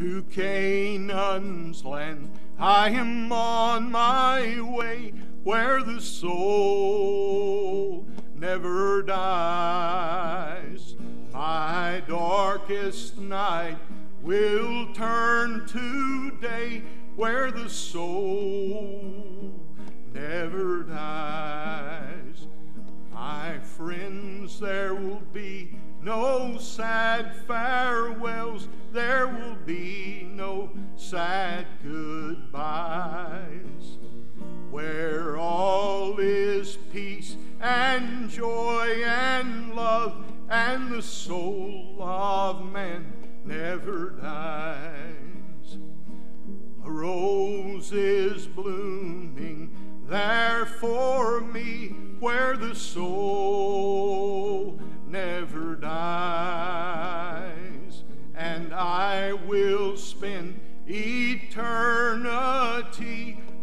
to Canaan's land. I am on my way where the soul never dies. My darkest night will turn to day where the soul never dies. My friends, there will be no sad farewells, there will be no sad goodbyes. Where all is peace and joy and love, and the soul of man never dies. A rose is blooming there for me where the soul never dies, and I will spend eternity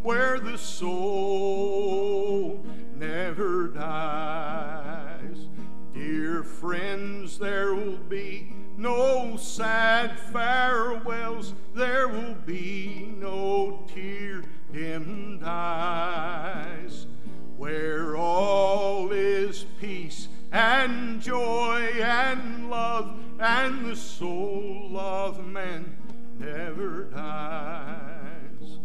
where the soul never dies. Dear friends, there will be no sad farewells, there will be no tear dimmed eyes, where all is peace and joy and love, and the soul of man never dies.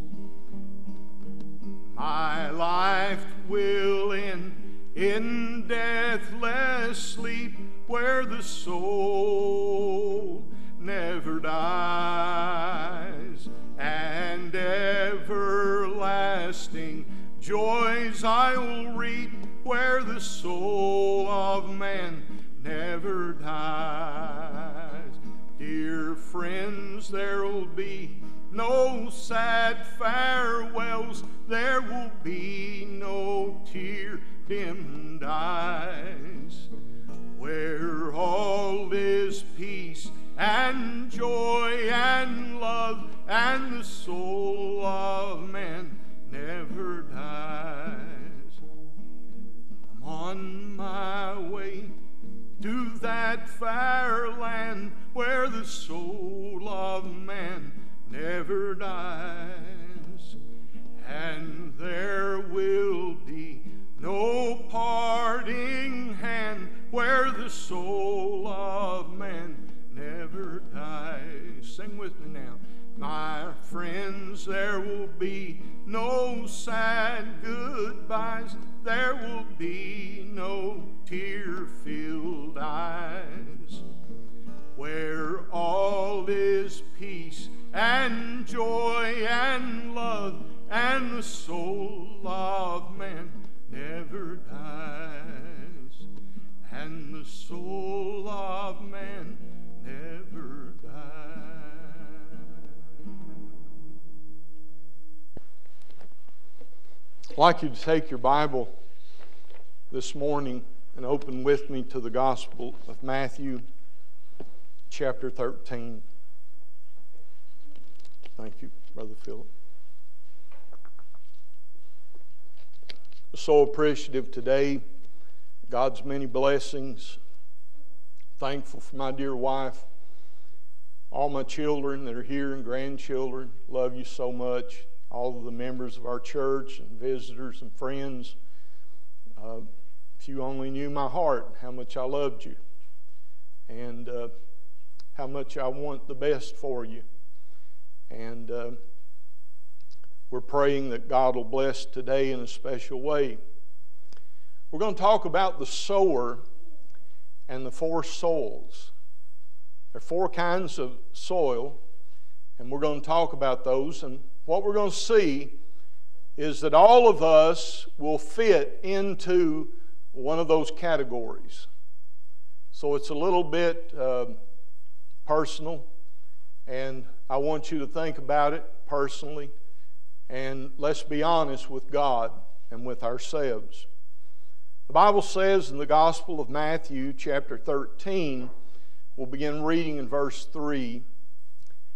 My life will end in deathless sleep where the soul never dies, and everlasting joys I will reap where the soul of man never dies. Dear friends, there will be no sad farewells, there will be no tear dimmed eyes. Where all is peace and joy and love, and the soul of man never dies. On my way to that far land where the soul of man never dies, like you to take your Bible this morning and open with me to the Gospel of Matthew, chapter 13. Thank you, Brother Philip. So appreciative today, God's many blessings. Thankful for my dear wife, all my children that are here and grandchildren. Love you so much all of the members of our church and visitors and friends. Uh, if you only knew my heart, how much I loved you, and uh, how much I want the best for you. And uh, we're praying that God will bless today in a special way. We're going to talk about the sower and the four soils. There are four kinds of soil, and we're going to talk about those. And what we're going to see is that all of us will fit into one of those categories. So it's a little bit uh, personal, and I want you to think about it personally, and let's be honest with God and with ourselves. The Bible says in the Gospel of Matthew, chapter 13, we'll begin reading in verse 3.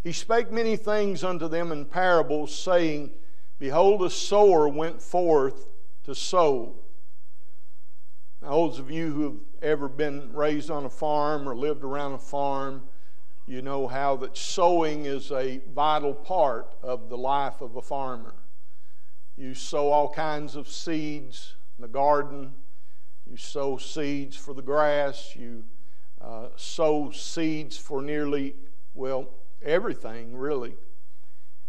He spake many things unto them in parables, saying, Behold, a sower went forth to sow. Now, those of you who have ever been raised on a farm or lived around a farm you know how that sowing is a vital part of the life of a farmer. You sow all kinds of seeds in the garden, you sow seeds for the grass, you uh, sow seeds for nearly, well, everything really.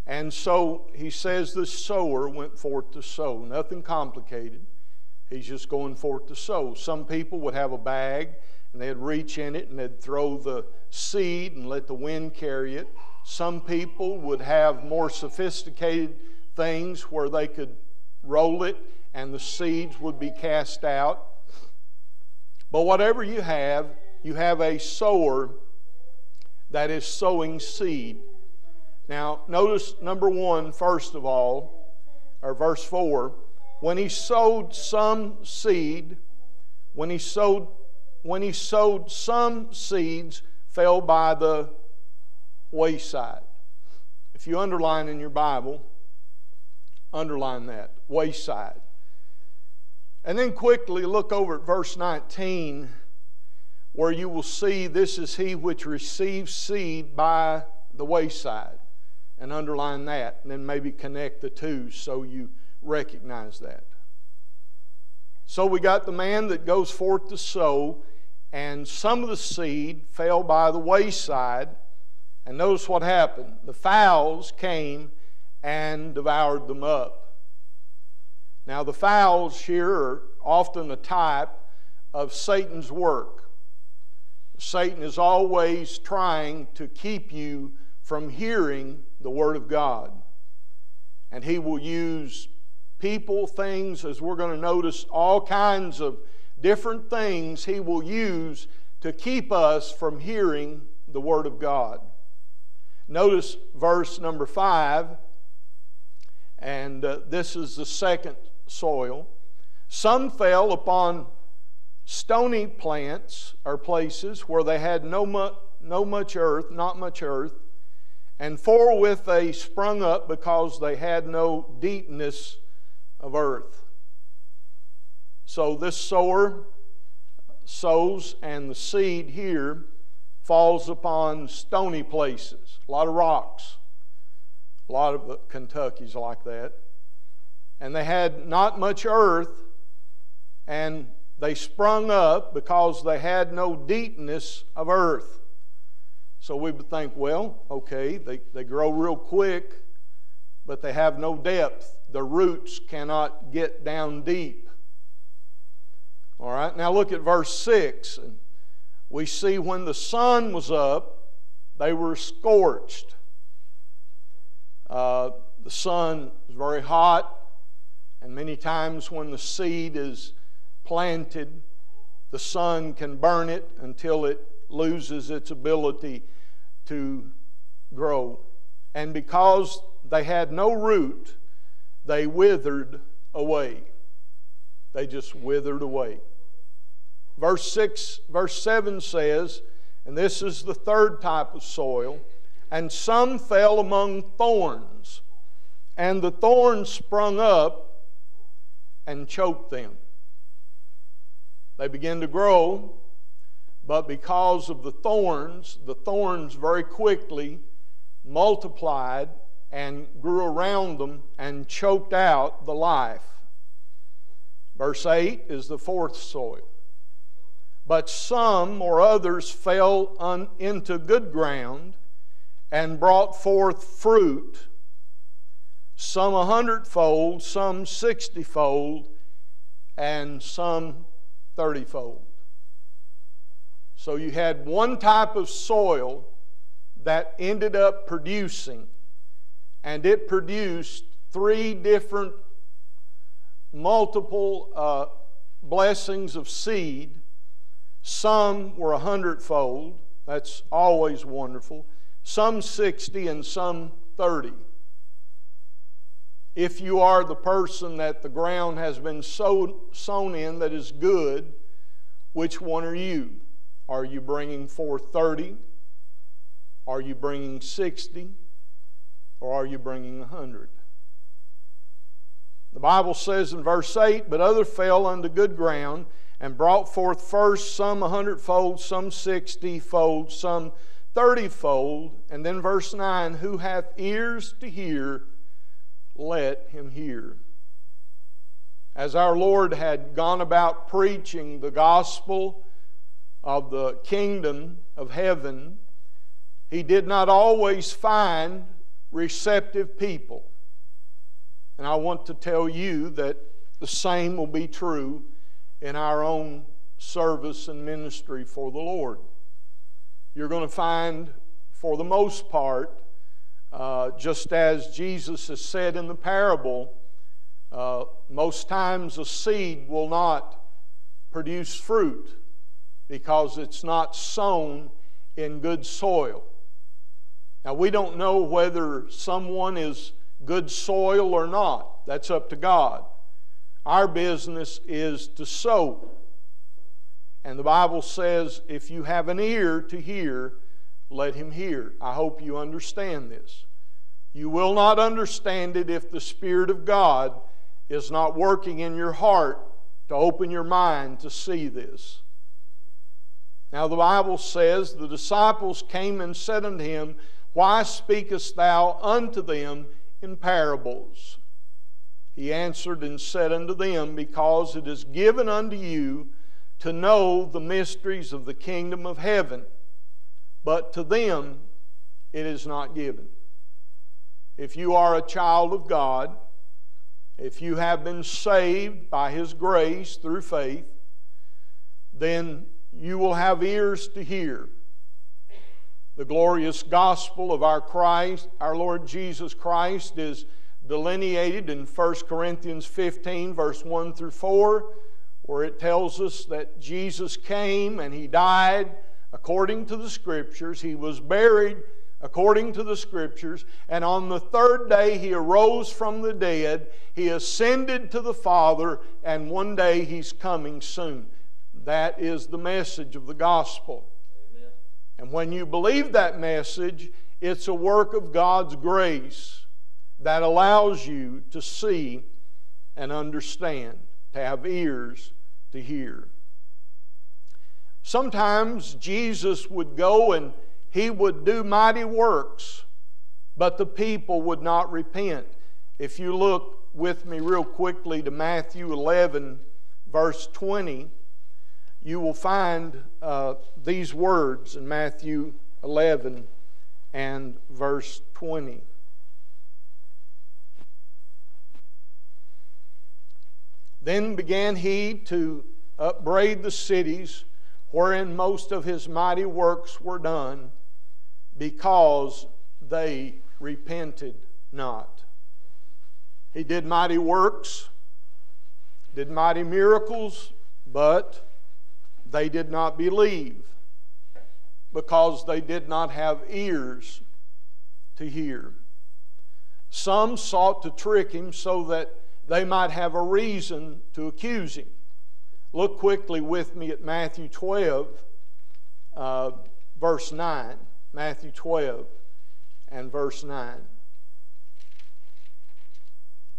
And so he says the sower went forth to sow. Nothing complicated. He's just going forth to sow. Some people would have a bag and they'd reach in it and they'd throw the seed and let the wind carry it. Some people would have more sophisticated things where they could roll it and the seeds would be cast out. But whatever you have, you have a sower that is sowing seed. Now, notice number one, first of all, or verse 4 when he sowed some seed, when he sowed, when he sowed some seeds, fell by the wayside. If you underline in your Bible, underline that wayside. And then quickly look over at verse 19, where you will see this is he which receives seed by the wayside. And underline that, and then maybe connect the two so you recognize that. So we got the man that goes forth to sow, and some of the seed fell by the wayside. And notice what happened the fowls came and devoured them up. Now, the fowls here are often a type of Satan's work. Satan is always trying to keep you from hearing the Word of God. And he will use people, things, as we're going to notice, all kinds of different things he will use to keep us from hearing the Word of God. Notice verse number 5, and uh, this is the second soil. Some fell upon stony plants or places where they had no, mu- no much earth, not much earth, and forthwith they sprung up because they had no deepness of earth. So this sower sows, and the seed here falls upon stony places, a lot of rocks. A lot of Kentucky's like that. And they had not much earth, and they sprung up because they had no deepness of earth. So we would think, well, okay, they, they grow real quick, but they have no depth the roots cannot get down deep. All right, now look at verse 6. We see when the sun was up, they were scorched. Uh, the sun is very hot, and many times when the seed is planted, the sun can burn it until it loses its ability to grow. And because they had no root, they withered away. They just withered away. Verse 6, verse 7 says, and this is the third type of soil, and some fell among thorns, and the thorns sprung up and choked them. They begin to grow, but because of the thorns, the thorns very quickly multiplied and grew around them and choked out the life. Verse 8 is the fourth soil. But some or others fell un, into good ground and brought forth fruit, some a hundredfold, some sixtyfold, and some thirtyfold. So you had one type of soil that ended up producing and it produced three different multiple uh, blessings of seed. Some were a hundredfold, that's always wonderful. Some 60 and some 30. If you are the person that the ground has been sowed, sown in that is good, which one are you? Are you bringing forth 30? Are you bringing 60? Or are you bringing a hundred? The Bible says in verse 8, But other fell unto good ground and brought forth first some a hundredfold, some sixtyfold, some thirtyfold. And then verse 9 Who hath ears to hear, let him hear. As our Lord had gone about preaching the gospel of the kingdom of heaven, he did not always find receptive people. And I want to tell you that the same will be true in our own service and ministry for the Lord. You're going to find, for the most part, uh, just as Jesus has said in the parable, uh, most times a seed will not produce fruit because it's not sown in good soil. Now, we don't know whether someone is good soil or not. That's up to God. Our business is to sow. And the Bible says, if you have an ear to hear, let him hear. I hope you understand this. You will not understand it if the Spirit of God is not working in your heart to open your mind to see this. Now, the Bible says, The disciples came and said unto him, Why speakest thou unto them in parables? He answered and said unto them, Because it is given unto you to know the mysteries of the kingdom of heaven, but to them it is not given. If you are a child of God, if you have been saved by His grace through faith, then you will have ears to hear the glorious gospel of our Christ, our Lord Jesus Christ, is delineated in 1 Corinthians 15, verse 1 through 4, where it tells us that Jesus came and He died according to the Scriptures. He was buried according to the Scriptures. And on the third day, He arose from the dead. He ascended to the Father, and one day He's coming soon. That is the message of the gospel. Amen. And when you believe that message, it's a work of God's grace that allows you to see and understand, to have ears to hear. Sometimes Jesus would go and he would do mighty works, but the people would not repent. If you look with me real quickly to Matthew 11, verse 20, you will find uh, these words in Matthew 11 and verse 20. Then began he to upbraid the cities wherein most of his mighty works were done, because they repented not. He did mighty works, did mighty miracles, but they did not believe because they did not have ears to hear. Some sought to trick him so that they might have a reason to accuse him. Look quickly with me at Matthew 12, uh, verse 9. Matthew 12 and verse 9.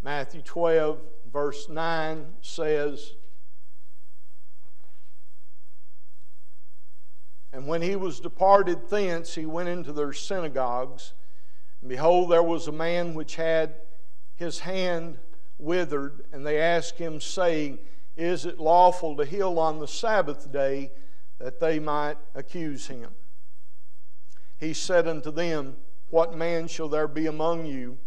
Matthew 12, verse 9 says, And when he was departed thence, he went into their synagogues. And behold, there was a man which had his hand withered. And they asked him, saying, Is it lawful to heal on the Sabbath day that they might accuse him? He said unto them, What man shall there be among you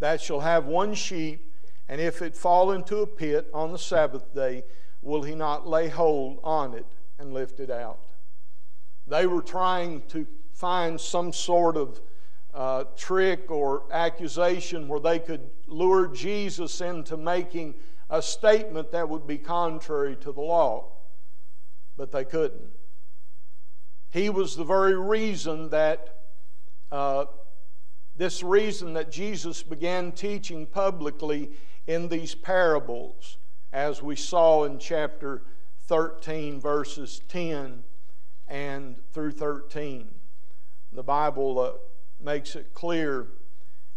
that shall have one sheep, and if it fall into a pit on the Sabbath day, will he not lay hold on it and lift it out? They were trying to find some sort of uh, trick or accusation where they could lure Jesus into making a statement that would be contrary to the law. But they couldn't. He was the very reason that, uh, this reason that Jesus began teaching publicly in these parables, as we saw in chapter 13, verses 10 and through 13. The Bible uh, makes it clear.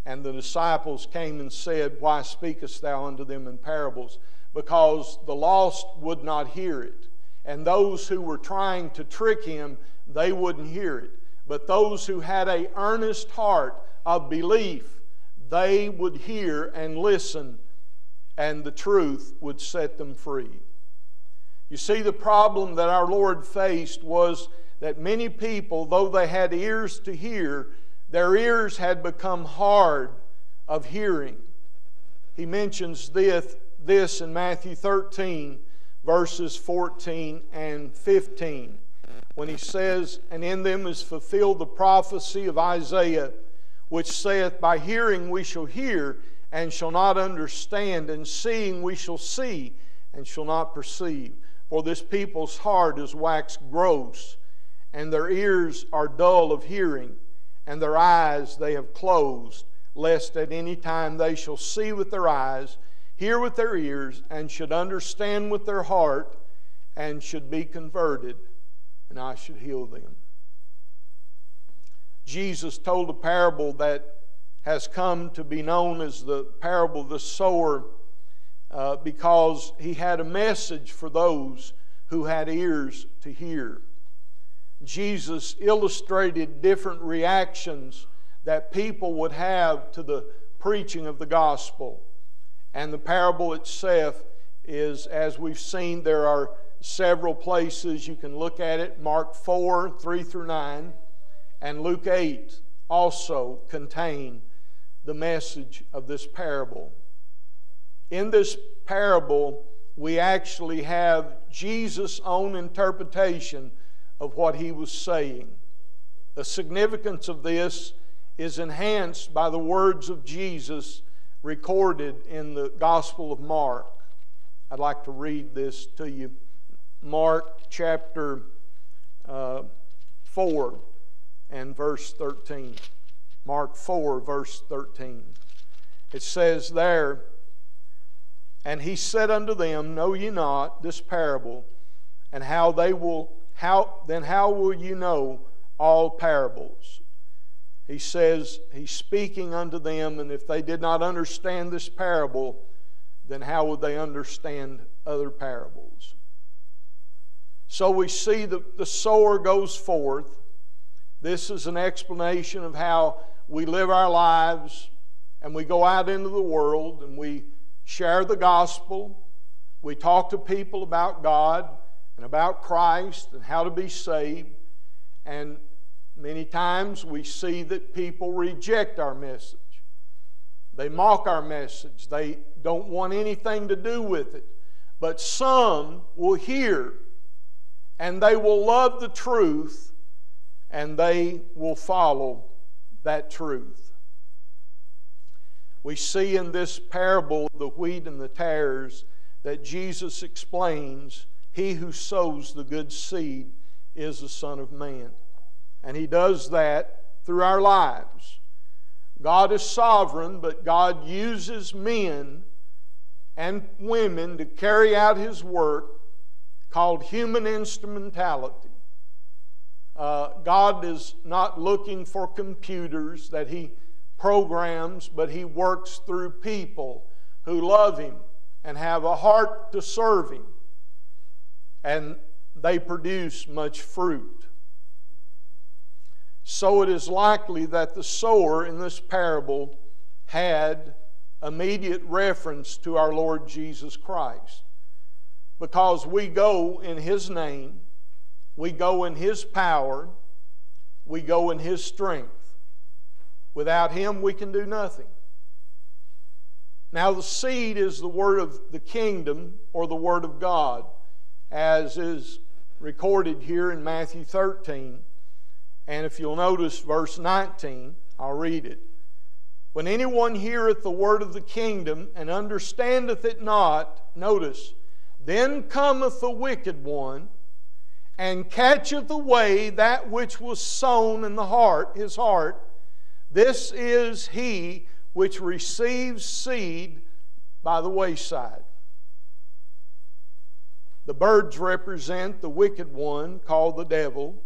And the disciples came and said, Why speakest thou unto them in parables? Because the lost would not hear it. And those who were trying to trick him, they wouldn't hear it. But those who had a earnest heart of belief, they would hear and listen, and the truth would set them free. You see, the problem that our Lord faced was that many people, though they had ears to hear, their ears had become hard of hearing. He mentions this, this in Matthew 13, verses 14 and 15, when he says, And in them is fulfilled the prophecy of Isaiah, which saith, By hearing we shall hear, and shall not understand, and seeing we shall see, and shall not perceive. For this people's heart is waxed gross, and their ears are dull of hearing, and their eyes they have closed, lest at any time they shall see with their eyes, hear with their ears, and should understand with their heart, and should be converted, and I should heal them. Jesus told a parable that has come to be known as the parable of the sower uh, because he had a message for those who had ears to hear. Jesus illustrated different reactions that people would have to the preaching of the gospel. And the parable itself is, as we've seen, there are several places you can look at it. Mark 4, 3 through 9, and Luke 8 also contain the message of this parable in this parable, we actually have Jesus' own interpretation of what he was saying. The significance of this is enhanced by the words of Jesus recorded in the Gospel of Mark. I'd like to read this to you. Mark chapter uh, 4 and verse 13. Mark 4, verse 13. It says there, and he said unto them, Know ye not this parable, and how they will how then how will you know all parables? He says he's speaking unto them, and if they did not understand this parable, then how would they understand other parables? So we see that the sower goes forth. This is an explanation of how we live our lives and we go out into the world and we share the gospel. We talk to people about God and about Christ and how to be saved. And many times we see that people reject our message. They mock our message. They don't want anything to do with it. But some will hear and they will love the truth and they will follow that truth we see in this parable the wheat and the tares that Jesus explains he who sows the good seed is the Son of Man. And he does that through our lives. God is sovereign, but God uses men and women to carry out his work called human instrumentality. Uh, God is not looking for computers that he programs, but He works through people who love Him and have a heart to serve Him. And they produce much fruit. So it is likely that the sower in this parable had immediate reference to our Lord Jesus Christ. Because we go in His name, we go in His power, we go in His strength. Without Him, we can do nothing. Now, the seed is the word of the kingdom or the word of God, as is recorded here in Matthew 13. And if you'll notice verse 19, I'll read it. When anyone heareth the word of the kingdom and understandeth it not, notice, then cometh the wicked one and catcheth away that which was sown in the heart, his heart, this is he which receives seed by the wayside. The birds represent the wicked one called the devil.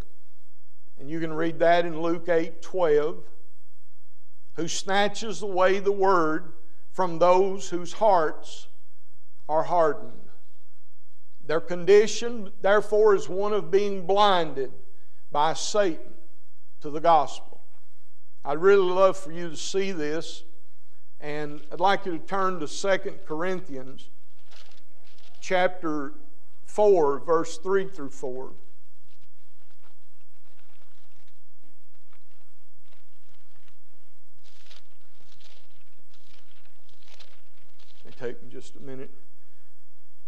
And you can read that in Luke 8 12, who snatches away the word from those whose hearts are hardened. Their condition, therefore, is one of being blinded by Satan to the gospel. I'd really love for you to see this, and I'd like you to turn to 2 Corinthians chapter 4, verse 3 through 4. It take me just a minute.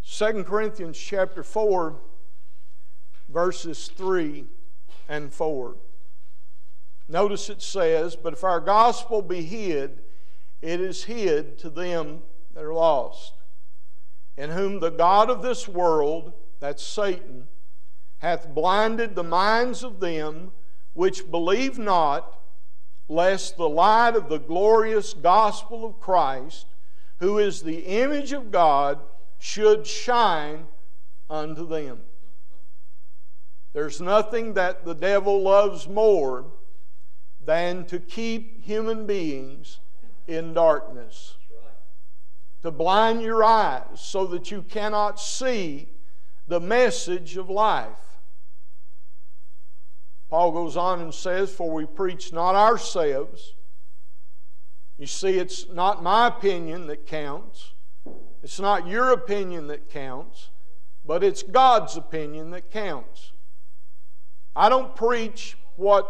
2 Corinthians chapter 4, verses 3 and 4. Notice it says, But if our gospel be hid, it is hid to them that are lost, in whom the God of this world, that's Satan, hath blinded the minds of them which believe not, lest the light of the glorious gospel of Christ, who is the image of God, should shine unto them. There's nothing that the devil loves more than to keep human beings in darkness. To blind your eyes so that you cannot see the message of life. Paul goes on and says, For we preach not ourselves. You see, it's not my opinion that counts. It's not your opinion that counts, but it's God's opinion that counts. I don't preach what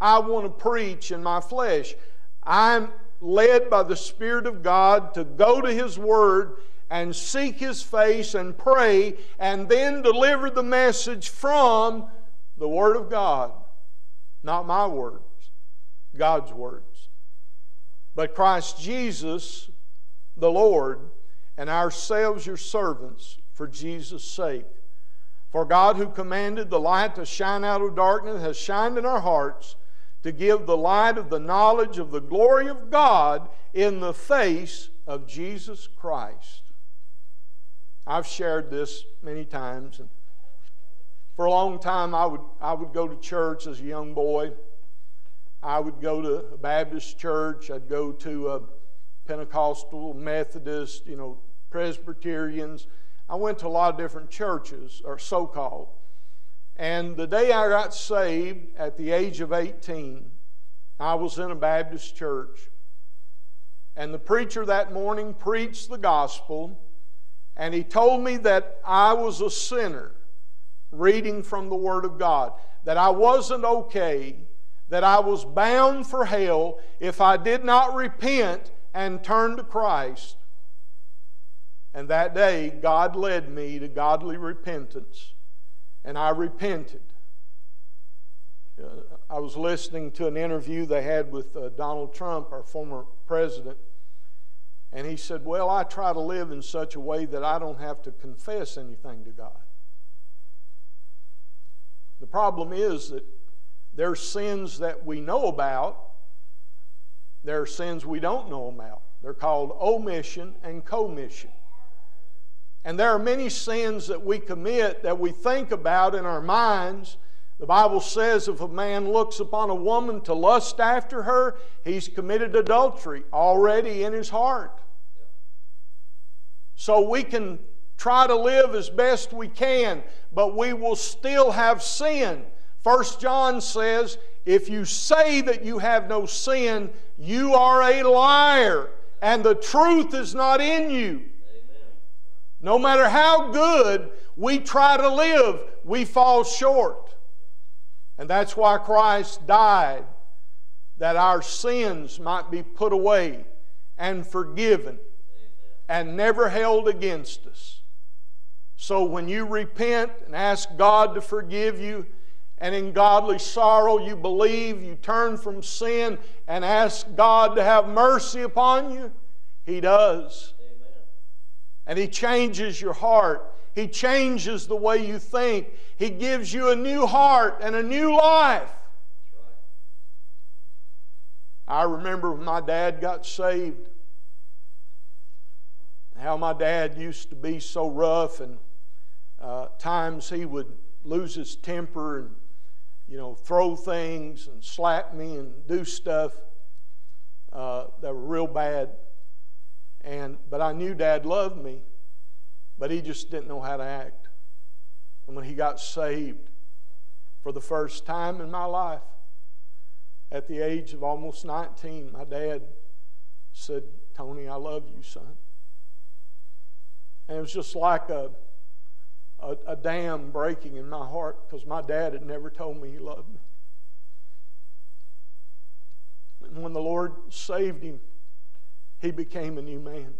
I want to preach in my flesh. I'm led by the Spirit of God to go to His Word and seek His face and pray and then deliver the message from the Word of God. Not my words, God's words. But Christ Jesus, the Lord, and ourselves your servants for Jesus' sake. For God, who commanded the light to shine out of darkness, has shined in our hearts to give the light of the knowledge of the glory of God in the face of Jesus Christ. I've shared this many times. And for a long time, I would, I would go to church as a young boy. I would go to a Baptist church. I'd go to a Pentecostal, Methodist, you know, Presbyterians. I went to a lot of different churches, or so called. And the day I got saved at the age of 18, I was in a Baptist church. And the preacher that morning preached the gospel, and he told me that I was a sinner reading from the Word of God, that I wasn't okay, that I was bound for hell if I did not repent and turn to Christ. And that day, God led me to godly repentance, and I repented. Uh, I was listening to an interview they had with uh, Donald Trump, our former president, and he said, Well, I try to live in such a way that I don't have to confess anything to God. The problem is that there are sins that we know about, there are sins we don't know about. They're called omission and commission. And there are many sins that we commit that we think about in our minds. The Bible says if a man looks upon a woman to lust after her, he's committed adultery already in his heart. So we can try to live as best we can, but we will still have sin. First John says, if you say that you have no sin, you are a liar, and the truth is not in you. No matter how good we try to live, we fall short. And that's why Christ died, that our sins might be put away and forgiven and never held against us. So when you repent and ask God to forgive you, and in godly sorrow you believe, you turn from sin and ask God to have mercy upon you, He does. And He changes your heart. He changes the way you think. He gives you a new heart and a new life. I remember when my dad got saved, how my dad used to be so rough, and uh, times he would lose his temper and, you know, throw things and slap me and do stuff uh, that were real bad. And, but I knew Dad loved me, but he just didn't know how to act. And when he got saved for the first time in my life, at the age of almost 19, my dad said, Tony, I love you, son. And it was just like a, a, a dam breaking in my heart because my dad had never told me he loved me. And when the Lord saved him, he became a new man.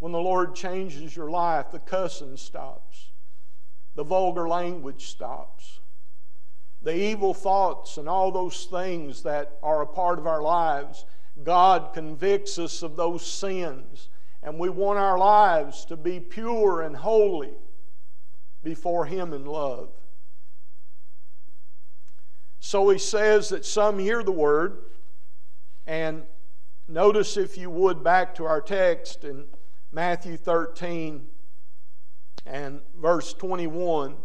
When the Lord changes your life, the cussing stops, the vulgar language stops, the evil thoughts and all those things that are a part of our lives. God convicts us of those sins, and we want our lives to be pure and holy before Him in love. So he says that some hear the word, and notice, if you would, back to our text in Matthew 13 and verse 21.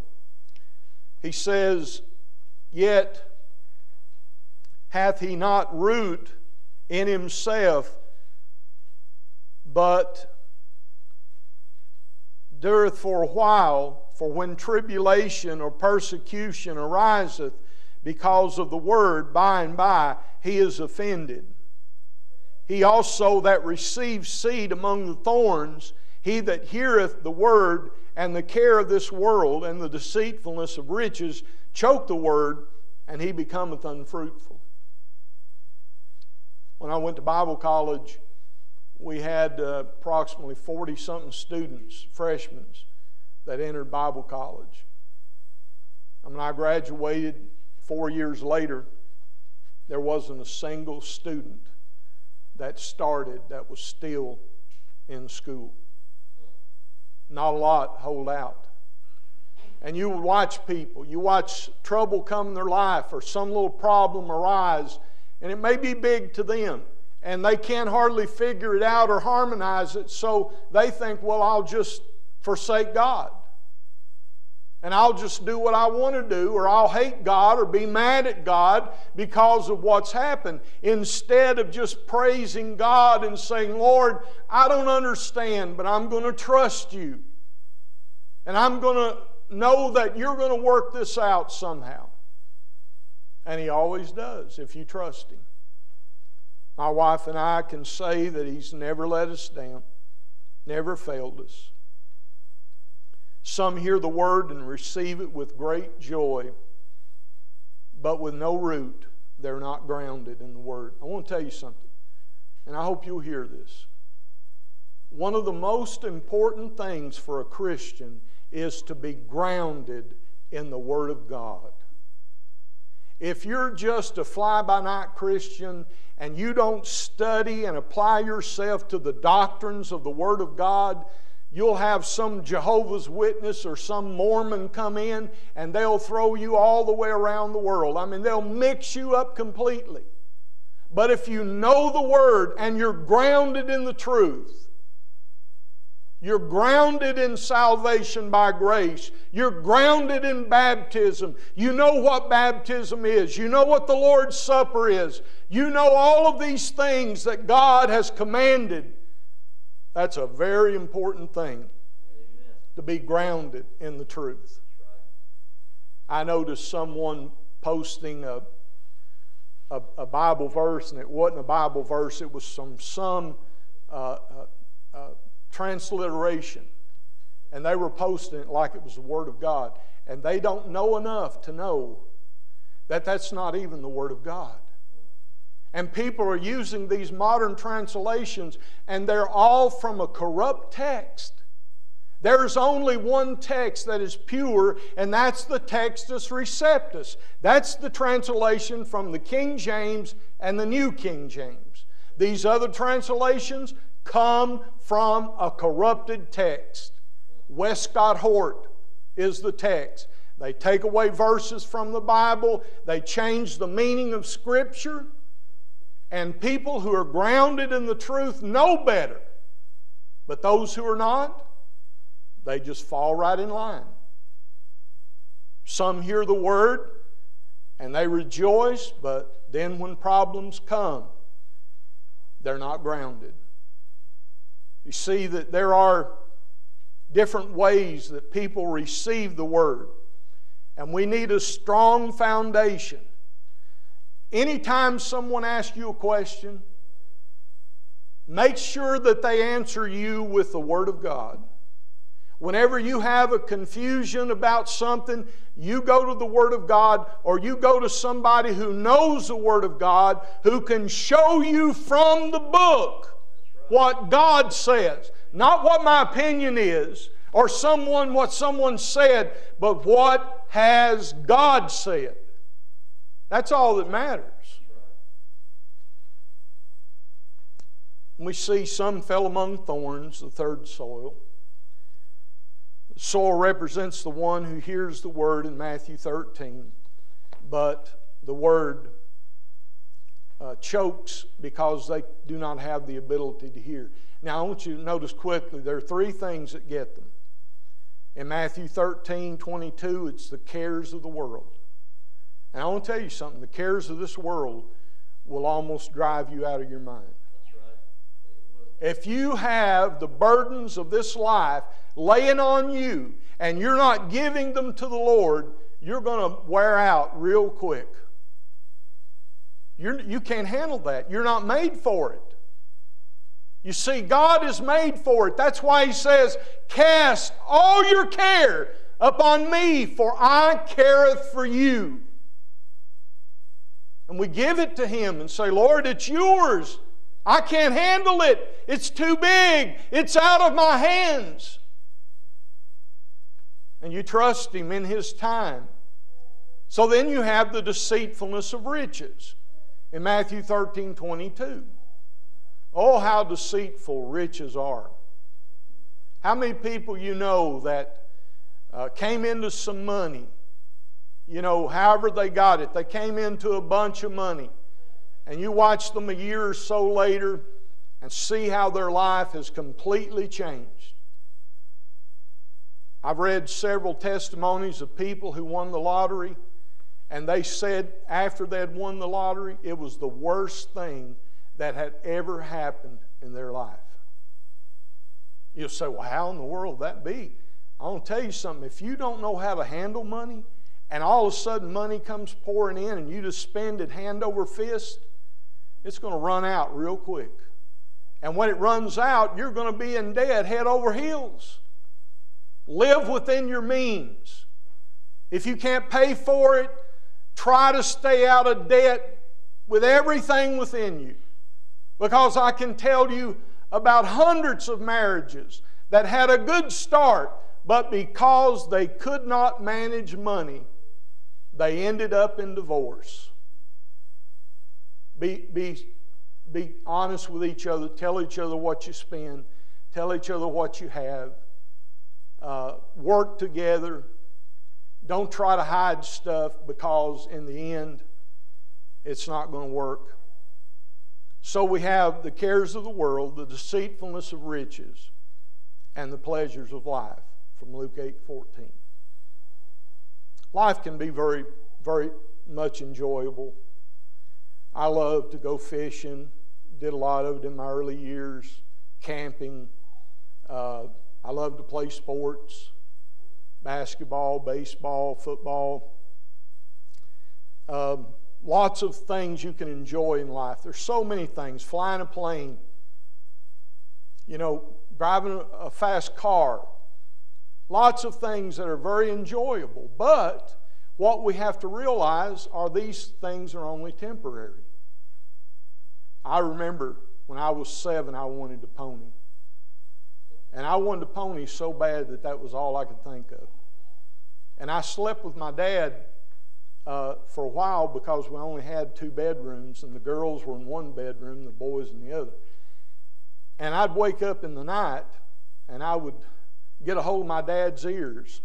He says, Yet hath he not root in himself, but dureth for a while, for when tribulation or persecution ariseth because of the word, by and by he is offended. He also that receives seed among the thorns, he that heareth the word, and the care of this world and the deceitfulness of riches choke the word, and he becometh unfruitful. When I went to Bible college, we had uh, approximately 40 something students, freshmen, that entered Bible college. And when I graduated four years later, there wasn't a single student that started that was still in school. Not a lot hold out. And you watch people, you watch trouble come in their life or some little problem arise, and it may be big to them, and they can't hardly figure it out or harmonize it, so they think, well, I'll just forsake God and I'll just do what I want to do, or I'll hate God or be mad at God because of what's happened, instead of just praising God and saying, Lord, I don't understand, but I'm going to trust you. And I'm going to know that you're going to work this out somehow. And He always does if you trust Him. My wife and I can say that He's never let us down, never failed us. Some hear the word and receive it with great joy, but with no root, they're not grounded in the word. I want to tell you something, and I hope you'll hear this. One of the most important things for a Christian is to be grounded in the Word of God. If you're just a fly by night Christian and you don't study and apply yourself to the doctrines of the Word of God, You'll have some Jehovah's Witness or some Mormon come in and they'll throw you all the way around the world. I mean, they'll mix you up completely. But if you know the Word and you're grounded in the truth, you're grounded in salvation by grace. You're grounded in baptism. You know what baptism is. You know what the Lord's Supper is. You know all of these things that God has commanded. That's a very important thing Amen. to be grounded in the truth. I noticed someone posting a, a, a, Bible verse, and it wasn't a Bible verse, it was some, some uh, uh, uh, transliteration. And they were posting it like it was the Word of God. And they don't know enough to know that that's not even the Word of God. And people are using these modern translations, and they're all from a corrupt text. There's only one text that is pure, and that's the Textus Receptus. That's the translation from the King James and the New King James. These other translations come from a corrupted text. Westcott Hort is the text. They take away verses from the Bible, they change the meaning of Scripture. And people who are grounded in the truth know better. But those who are not, they just fall right in line. Some hear the word and they rejoice, but then when problems come, they're not grounded. You see that there are different ways that people receive the word, and we need a strong foundation Anytime someone asks you a question, make sure that they answer you with the Word of God. Whenever you have a confusion about something, you go to the Word of God or you go to somebody who knows the Word of God who can show you from the book what God says. Not what my opinion is or someone what someone said, but what has God said. That's all that matters. We see some fell among thorns, the third soil. The soil represents the one who hears the word in Matthew 13, but the word uh, chokes because they do not have the ability to hear. Now, I want you to notice quickly there are three things that get them. In Matthew 13, 22, it's the cares of the world. And I want to tell you something the cares of this world will almost drive you out of your mind. If you have the burdens of this life laying on you and you're not giving them to the Lord, you're going to wear out real quick. You're, you can't handle that. You're not made for it. You see, God is made for it. That's why He says, Cast all your care upon me, for I careth for you. And we give it to Him and say, Lord, it's yours. I can't handle it. It's too big. It's out of my hands. And you trust Him in His time. So then you have the deceitfulness of riches in Matthew 13 22. Oh, how deceitful riches are. How many people you know that uh, came into some money? You know, however they got it, they came into a bunch of money and you watch them a year or so later and see how their life has completely changed. I've read several testimonies of people who won the lottery, and they said after they had won the lottery, it was the worst thing that had ever happened in their life. You'll say, well, how in the world would that be? I want to tell you something. If you don't know how to handle money, and all of a sudden money comes pouring in and you just spend it hand over fist, it's going to run out real quick. And when it runs out, you're going to be in debt head over heels. Live within your means. If you can't pay for it, try to stay out of debt with everything within you. Because I can tell you about hundreds of marriages that had a good start, but because they could not manage money, they ended up in divorce. Be, be, be honest with each other. Tell each other what you spend. Tell each other what you have. Uh, work together. Don't try to hide stuff because, in the end, it's not going to work. So we have the cares of the world, the deceitfulness of riches, and the pleasures of life from Luke 8 14. Life can be very, very much enjoyable. I love to go fishing, did a lot of it in my early years, camping. Uh, I love to play sports basketball, baseball, football. Um, lots of things you can enjoy in life. There's so many things. Flying a plane, you know, driving a fast car. Lots of things that are very enjoyable. But what we have to realize are these things are only temporary. I remember when I was seven, I wanted a pony. And I wanted a pony so bad that that was all I could think of. And I slept with my dad uh, for a while because we only had two bedrooms, and the girls were in one bedroom, the boys in the other. And I'd wake up in the night, and I would get a hold of my dad's ears,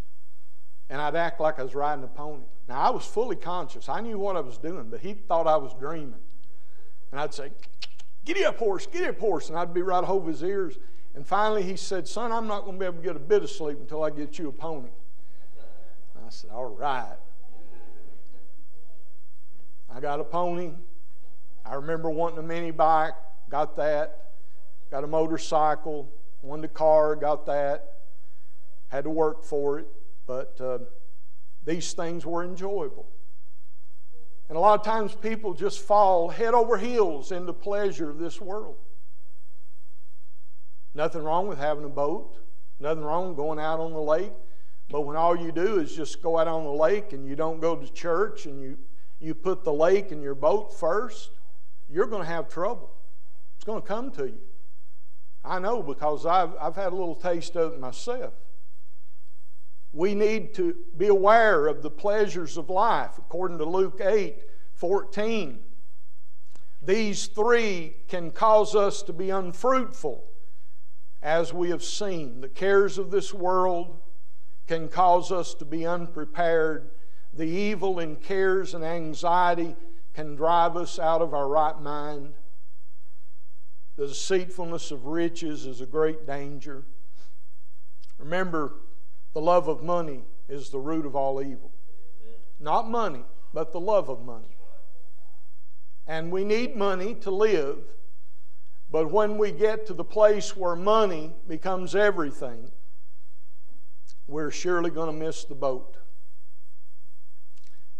and I'd act like I was riding a pony. Now, I was fully conscious. I knew what I was doing, but he thought I was dreaming. And I'd say, Giddy up, horse, giddy up, horse. And I'd be right over his ears. And finally he said, Son, I'm not going to be able to get a bit of sleep until I get you a pony. And I said, All right. I got a pony. I remember wanting a mini bike, got that. Got a motorcycle, wanted a car, got that. Had to work for it, but uh, these things were enjoyable. And a lot of times people just fall head over heels into the pleasure of this world. Nothing wrong with having a boat, nothing wrong with going out on the lake. But when all you do is just go out on the lake and you don't go to church and you, you put the lake and your boat first, you're going to have trouble. It's going to come to you. I know because I've, I've had a little taste of it myself. We need to be aware of the pleasures of life, according to Luke 8 14. These three can cause us to be unfruitful, as we have seen. The cares of this world can cause us to be unprepared. The evil in cares and anxiety can drive us out of our right mind. The deceitfulness of riches is a great danger. Remember, the love of money is the root of all evil. Amen. Not money, but the love of money. And we need money to live, but when we get to the place where money becomes everything, we're surely going to miss the boat.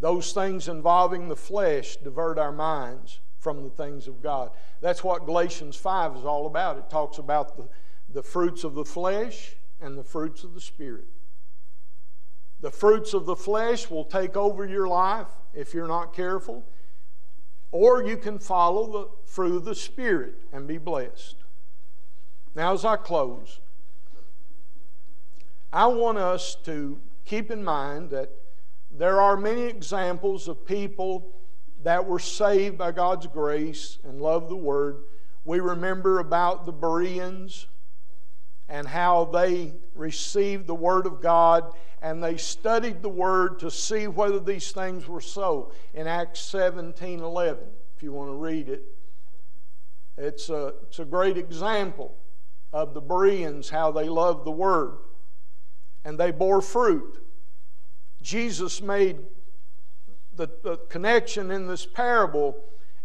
Those things involving the flesh divert our minds from the things of God. That's what Galatians 5 is all about. It talks about the, the fruits of the flesh and the fruits of the Spirit. The fruits of the flesh will take over your life if you're not careful, or you can follow the of the Spirit and be blessed. Now, as I close, I want us to keep in mind that there are many examples of people that were saved by God's grace and loved the Word. We remember about the Bereans and how they received the Word of God and they studied the Word to see whether these things were so. In Acts 17 11, if you want to read it, it's a, it's a great example of the Bereans, how they loved the Word. And they bore fruit. Jesus made the, the connection in this parable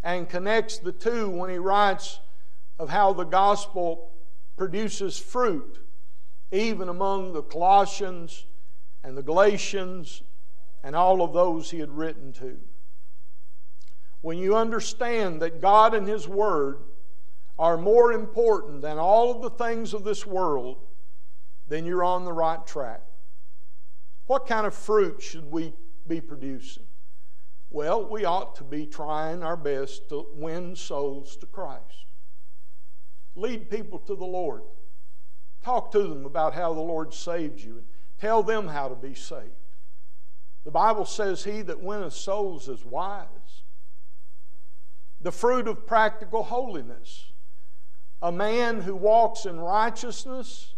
and connects the two when he writes of how the gospel produces fruit, even among the Colossians and the Galatians and all of those he had written to. When you understand that God and His Word are more important than all of the things of this world, then you're on the right track. What kind of fruit should we be producing? Well, we ought to be trying our best to win souls to Christ. Lead people to the Lord. Talk to them about how the Lord saved you and Tell them how to be saved. The Bible says, He that winneth souls is wise. The fruit of practical holiness. A man who walks in righteousness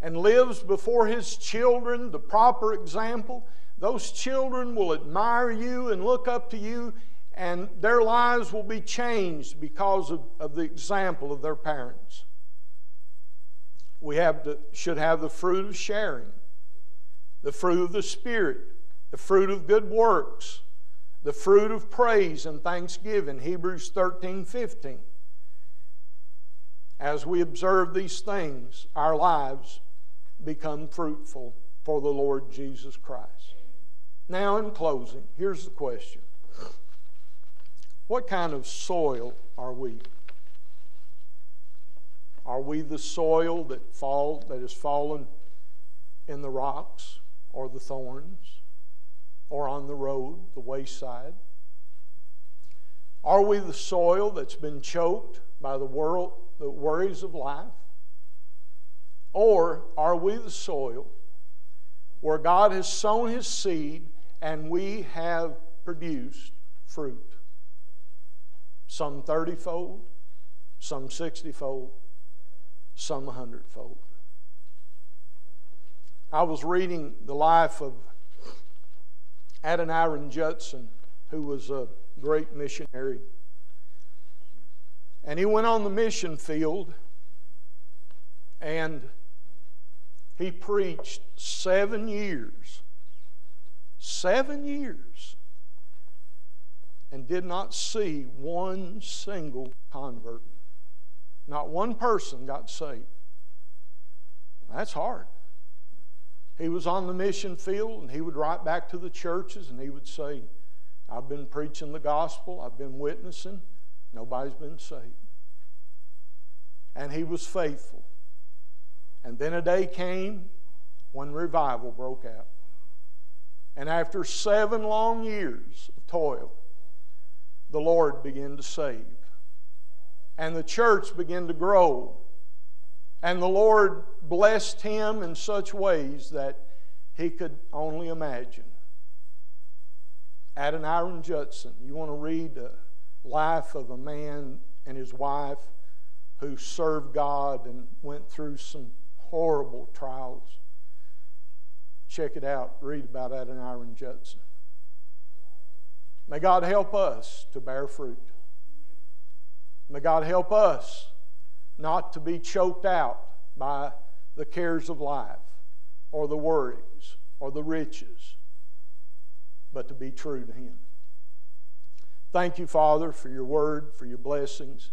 and lives before his children the proper example, those children will admire you and look up to you, and their lives will be changed because of, of the example of their parents. We have to, should have the fruit of sharing the fruit of the Spirit, the fruit of good works, the fruit of praise and thanksgiving. Hebrews 13 15. As we observe these things, our lives become fruitful for the Lord Jesus Christ. Now, in closing, here's the question What kind of soil are we? Are we the soil that fall that has fallen in the rocks? or the thorns or on the road, the wayside? Are we the soil that's been choked by the world, the worries of life? Or are we the soil where God has sown his seed and we have produced fruit? Some 30 fold, some 60 fold, some 100 fold. I was reading the life of Adoniram Judson, who was a great missionary. And he went on the mission field and he preached seven years. Seven years. And did not see one single convert. Not one person got saved. That's hard. He was on the mission field and he would write back to the churches and he would say, I've been preaching the gospel, I've been witnessing, nobody's been saved. And he was faithful. And then a day came when revival broke out. And after seven long years of toil, the Lord began to save. And the church began to grow. And the Lord blessed him in such ways that he could only imagine. Adoniram Judson, you want to read the life of a man and his wife who served God and went through some horrible trials. Check it out. Read about Adoniram Judson. May God help us to bear fruit. May God help us not to be choked out by the cares of life or the worries or the riches, but to be true to Him. Thank you, Father, for your word, for your blessings.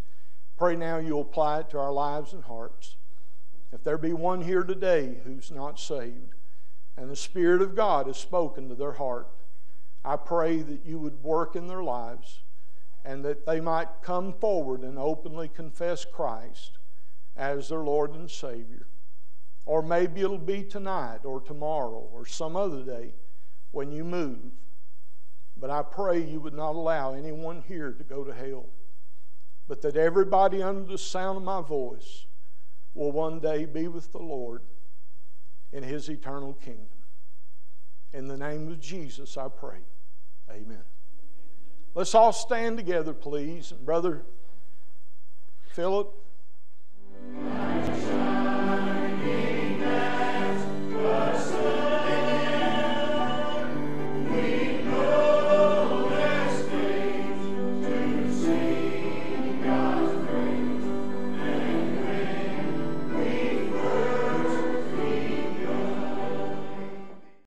Pray now you'll apply it to our lives and hearts. If there be one here today who's not saved, and the Spirit of God has spoken to their heart, I pray that you would work in their lives and that they might come forward and openly confess Christ as their Lord and Savior. Or maybe it'll be tonight or tomorrow or some other day when you move. But I pray you would not allow anyone here to go to hell, but that everybody under the sound of my voice will one day be with the Lord in his eternal kingdom. In the name of Jesus, I pray. Amen. Let's all stand together, please. Brother Philip.